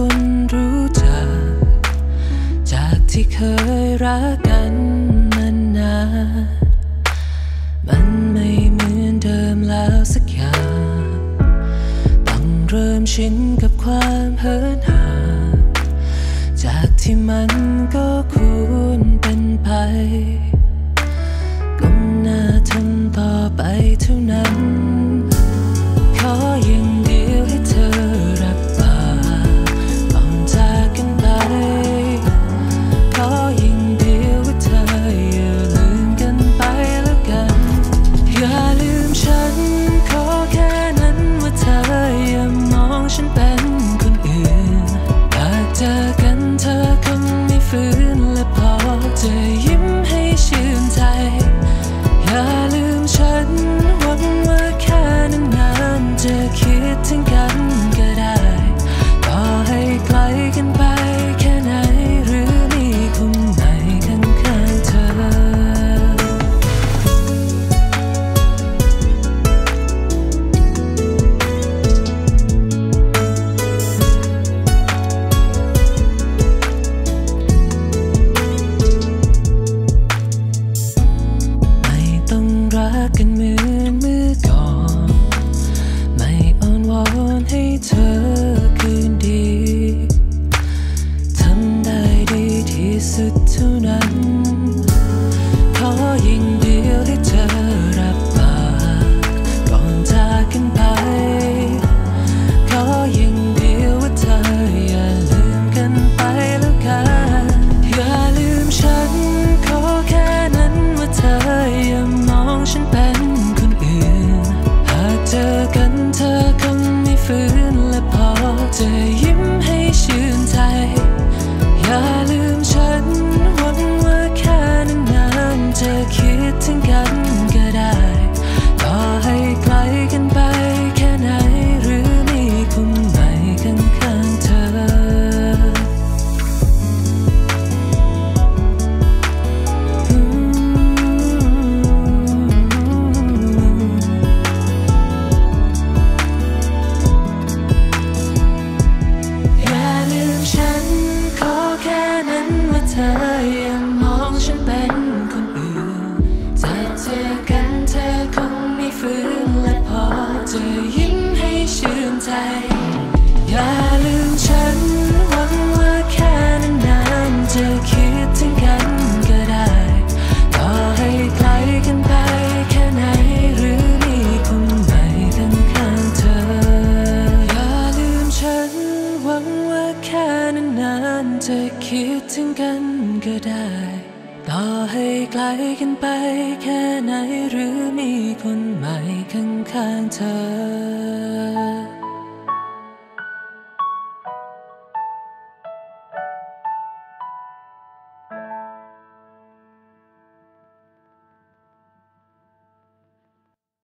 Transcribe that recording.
คนรู้จัก จากที่เคยรักกันมานานมันไม่เหมือนเดิมแล้วสักอย่าง ต้องเริ่มชินกับความเหินห่างจากที่มันก็คู่ กันก็ได้ ต่อให้ไกลกันไปแค่ไหนหรือมีคนใหม่ข้างๆเธอ